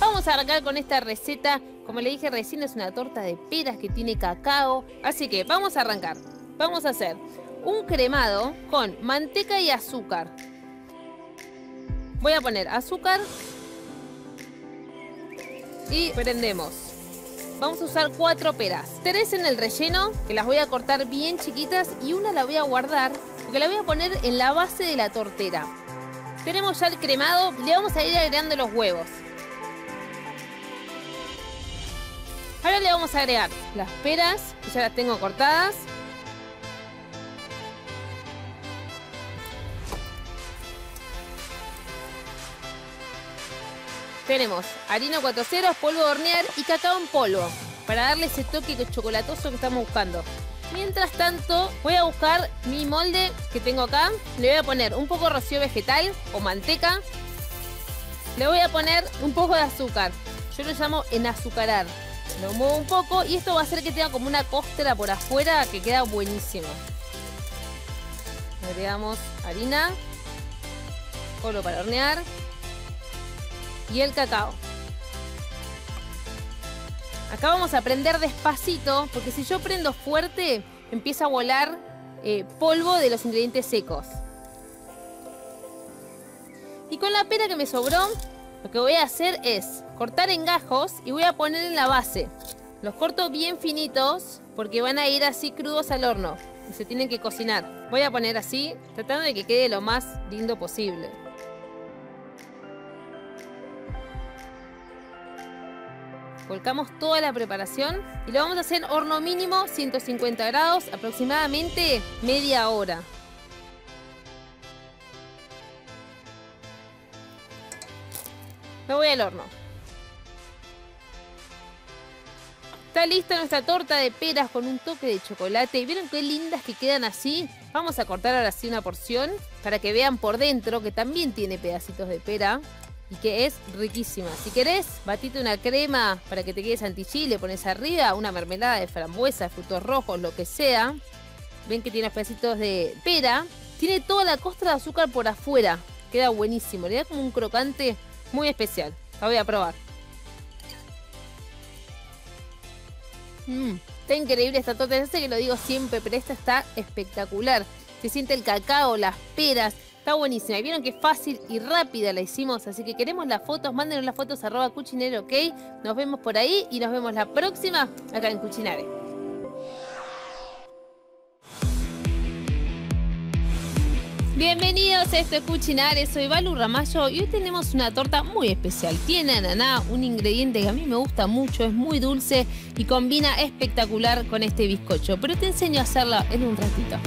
Vamos a arrancar con esta receta. Como le dije recién, es una torta de peras que tiene cacao. Así que vamos a arrancar. Vamos a hacer un cremado con manteca y azúcar. Voy a poner azúcar y prendemos. Vamos a usar cuatro peras. Tres en el relleno, que las voy a cortar bien chiquitas y una la voy a guardar, porque la voy a poner en la base de la tortera. Tenemos ya el cremado, le vamos a ir agregando los huevos. Ahora le vamos a agregar las peras, que ya las tengo cortadas. Tenemos harina 4 ceros, polvo de hornear y cacao en polvo para darle ese toque chocolatoso que estamos buscando. Mientras tanto, voy a buscar mi molde que tengo acá. Le voy a poner un poco de rocío vegetal o manteca. Le voy a poner un poco de azúcar. Yo lo llamo enazucarar. Lo muevo un poco y esto va a hacer que tenga como una costra por afuera que queda buenísimo. Agregamos harina, polvo para hornear y el cacao. Acá vamos a prender despacito, porque si yo prendo fuerte, empieza a volar eh, polvo de los ingredientes secos. Y con la pera que me sobró, lo que voy a hacer es cortar en gajos y voy a poner en la base. Los corto bien finitos, porque van a ir así crudos al horno. Y se tienen que cocinar. Voy a poner así, tratando de que quede lo más lindo posible. Volcamos toda la preparación y lo vamos a hacer en horno mínimo 150 grados, aproximadamente media hora. Me voy al horno. Está lista nuestra torta de peras con un toque de chocolate. ¿Vieron qué lindas que quedan así? Vamos a cortar ahora sí una porción para que vean por dentro que también tiene pedacitos de pera que es riquísima. Si querés, batite una crema para que te quede santichí, le pones arriba una mermelada de frambuesa, frutos rojos, lo que sea. Ven que tiene pedacitos de pera. Tiene toda la costra de azúcar por afuera. Queda buenísimo. Le da como un crocante muy especial. La voy a probar. Mm, está increíble esta torta. Ya sé que lo digo siempre, pero esta está espectacular. Se siente el cacao, las peras, Está buenísima. Y vieron que fácil y rápida la hicimos. Así que queremos las fotos. Mándenos las fotos arroba cuchinero, ok. Nos vemos por ahí y nos vemos la próxima acá en Cuchinare. Bienvenidos a este Cuchinare, soy Balu Ramallo y hoy tenemos una torta muy especial. Tiene ananá, un ingrediente que a mí me gusta mucho, es muy dulce y combina espectacular con este bizcocho. Pero te enseño a hacerla en un ratito.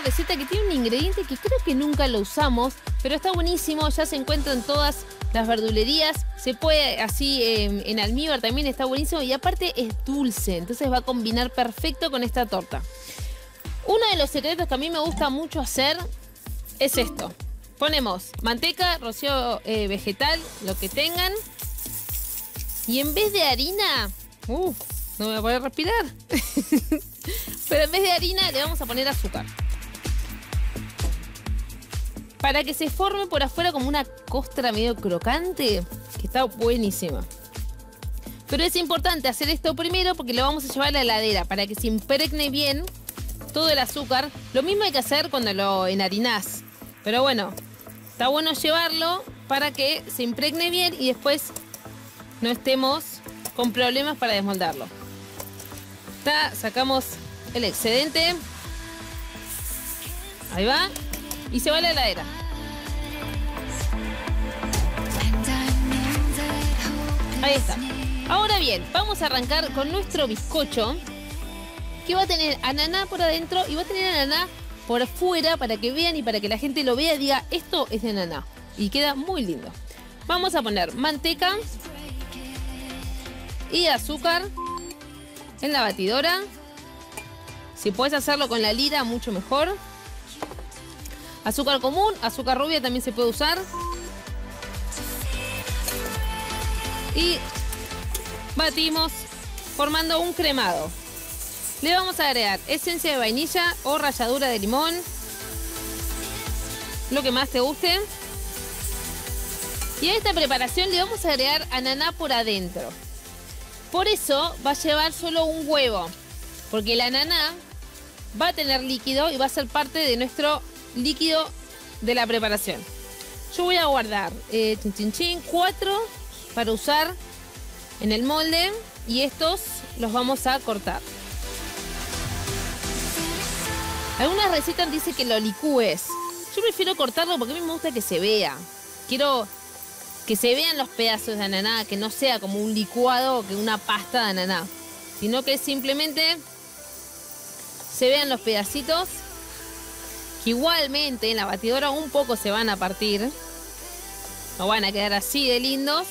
Receta que tiene un ingrediente que creo que nunca lo usamos, pero está buenísimo, ya se encuentra en todas las verdulerías, se puede así en almíbar también está buenísimo y aparte es dulce, entonces va a combinar perfecto con esta torta. Uno de los secretos que a mí me gusta mucho hacer es esto. Ponemos manteca, rocío eh, vegetal, lo que tengan. Y en vez de harina, uh, no me voy a poder respirar. Pero en vez de harina le vamos a poner azúcar para que se forme por afuera como una costra medio crocante, que está buenísima. Pero es importante hacer esto primero porque lo vamos a llevar a la heladera para que se impregne bien todo el azúcar. Lo mismo hay que hacer cuando lo enharinás. Pero bueno, está bueno llevarlo para que se impregne bien y después no estemos con problemas para desmoldarlo. Está, sacamos el excedente. Ahí va y se va a la heladera. Ahí está. Ahora bien, vamos a arrancar con nuestro bizcocho que va a tener ananá por adentro y va a tener ananá por afuera para que vean y para que la gente lo vea y diga esto es de ananá. Y queda muy lindo. Vamos a poner manteca y azúcar en la batidora. Si puedes hacerlo con la lira, mucho mejor. Azúcar común, azúcar rubia también se puede usar. Y batimos formando un cremado. Le vamos a agregar esencia de vainilla o ralladura de limón. Lo que más te guste. Y a esta preparación le vamos a agregar ananá por adentro. Por eso va a llevar solo un huevo. Porque la ananá va a tener líquido y va a ser parte de nuestro líquido de la preparación. Yo voy a guardar eh, chin, cuatro para usar en el molde y estos los vamos a cortar. Algunas recetas dicen que lo licúes. Yo prefiero cortarlo porque a mí me gusta que se vea. Quiero que se vean los pedazos de ananá, que no sea como un licuado o que una pasta de ananá, sino que simplemente se vean los pedacitos que igualmente en la batidora un poco se van a partir. No van a quedar así de lindos,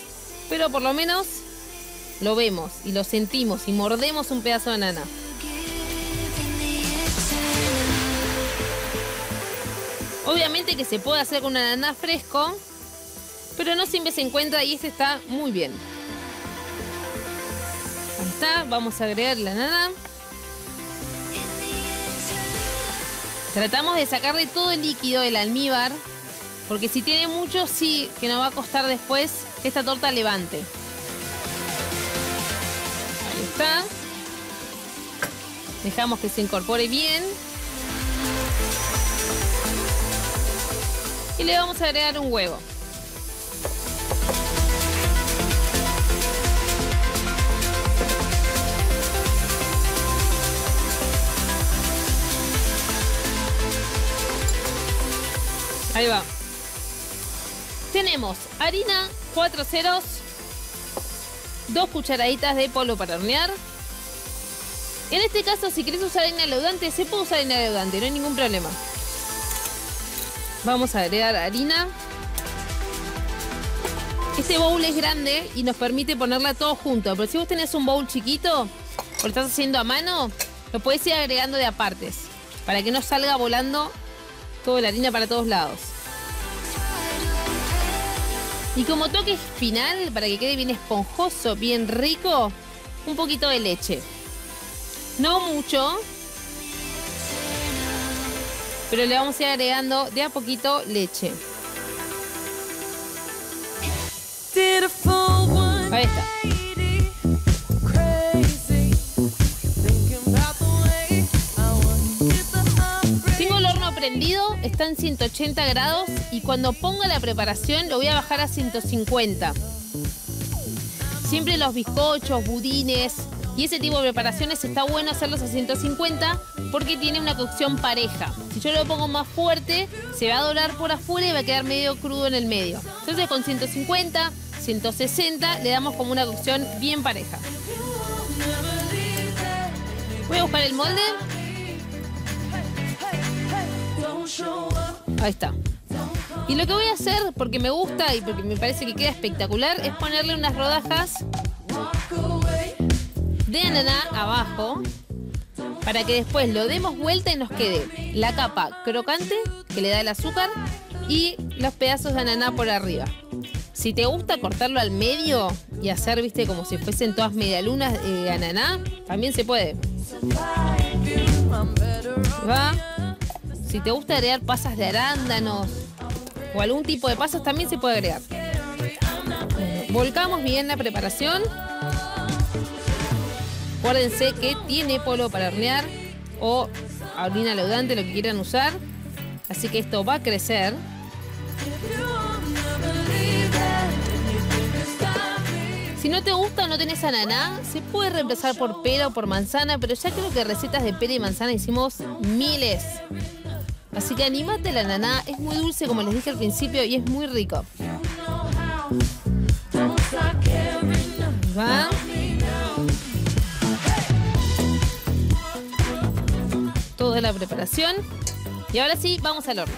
pero por lo menos lo vemos y lo sentimos y mordemos un pedazo de ananá. Obviamente que se puede hacer con un ananá fresco, pero no siempre se encuentra y este está muy bien. Ahí está, vamos a agregar la ananá. Tratamos de sacarle todo el líquido del almíbar, porque si tiene mucho, sí que nos va a costar después que esta torta levante. Ahí está. Dejamos que se incorpore bien. Y le vamos a agregar un huevo. Ahí va. Tenemos harina, 4 ceros, 2 cucharaditas de polvo para hornear. En este caso, si querés usar harina leudante, se puede usar harina leudante, no hay ningún problema. Vamos a agregar harina. Este bowl es grande y nos permite ponerla todo junto. Pero si vos tenés un bowl chiquito, o lo estás haciendo a mano, lo podés ir agregando de apartes. Para que no salga volando toda la harina para todos lados. Y como toque final, para que quede bien esponjoso, bien rico, un poquito de leche. No mucho, pero le vamos a ir agregando de a poquito leche. Ahí está. Está en 180 grados y cuando pongo la preparación lo voy a bajar a 150. Siempre los bizcochos, budines y ese tipo de preparaciones está bueno hacerlos a 150 porque tiene una cocción pareja. Si yo lo pongo más fuerte, se va a dorar por afuera y va a quedar medio crudo en el medio. Entonces con 150, 160 le damos como una cocción bien pareja. Voy a buscar el molde. Ahí está. Y lo que voy a hacer, porque me gusta y porque me parece que queda espectacular, es ponerle unas rodajas de ananá abajo para que después lo demos vuelta y nos quede la capa crocante que le da el azúcar y los pedazos de ananá por arriba. Si te gusta cortarlo al medio y hacer, viste, como si fuesen todas medialunas de ananá, también se puede. ¿Va? Si te gusta agregar pasas de arándanos o algún tipo de pasas, también se puede agregar. Volcamos bien la preparación. Acuérdense que tiene polvo para hornear o harina leudante, lo que quieran usar. Así que esto va a crecer. Si no te gusta o no tenés ananá, se puede reemplazar por pera o por manzana, pero ya creo que recetas de pera y manzana hicimos miles. Así que animate la ananá, es muy dulce como les dije al principio y es muy rico. ¿Va? Toda la preparación. Y ahora sí, vamos al horno.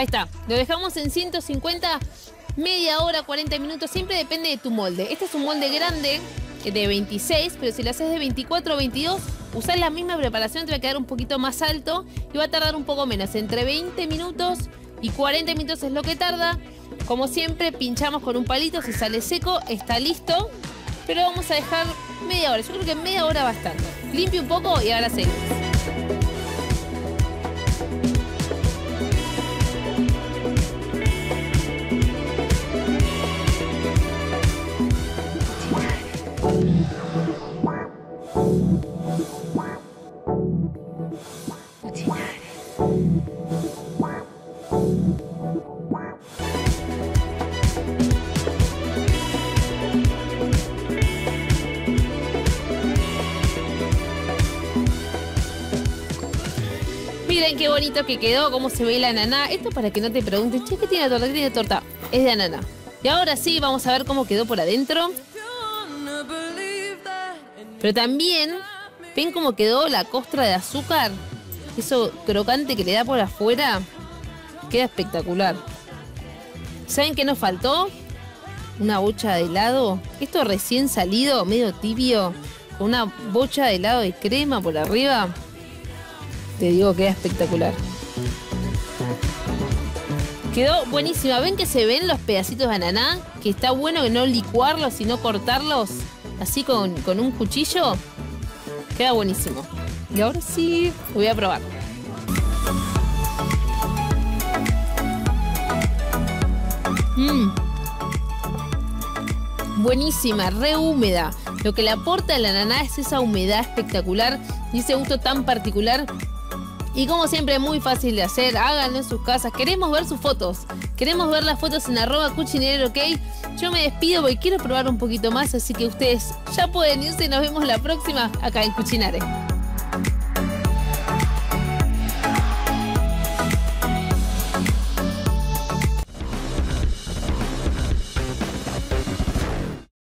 Ahí está. Lo dejamos en 150, media hora, 40 minutos. Siempre depende de tu molde. Este es un molde grande eh, de 26, pero si lo haces de 24 o 22, usás la misma preparación, te va a quedar un poquito más alto y va a tardar un poco menos. Entre 20 minutos y 40 minutos es lo que tarda. Como siempre, pinchamos con un palito. Si sale seco, está listo. Pero vamos a dejar media hora. Yo creo que media hora bastante. Limpio un poco y ahora seguimos. Qué bonito que quedó, cómo se ve la ananá. Esto para que no te preguntes, che, ¿qué tiene la torta? ¿Qué tiene torta? Es de ananá. Y ahora sí, vamos a ver cómo quedó por adentro. Pero también, ¿ven cómo quedó la costra de azúcar? Eso crocante que le da por afuera. Queda espectacular. ¿Saben qué nos faltó? Una bocha de helado. Esto recién salido, medio tibio, con una bocha de helado de crema por arriba. Te digo, queda espectacular. Quedó buenísima. ¿Ven que se ven los pedacitos de ananá? Que está bueno que no licuarlos, sino cortarlos así con, con un cuchillo. Queda buenísimo. Y ahora sí, voy a probar. Mmm. Buenísima, re húmeda. Lo que le aporta el ananá es esa humedad espectacular y ese gusto tan particular. Y como siempre, muy fácil de hacer. Háganlo en sus casas. Queremos ver sus fotos. Queremos ver las fotos en arroba cuchinero, ok. Yo me despido porque quiero probar un poquito más, así que ustedes ya pueden irse y nos vemos la próxima acá en Cuchinare.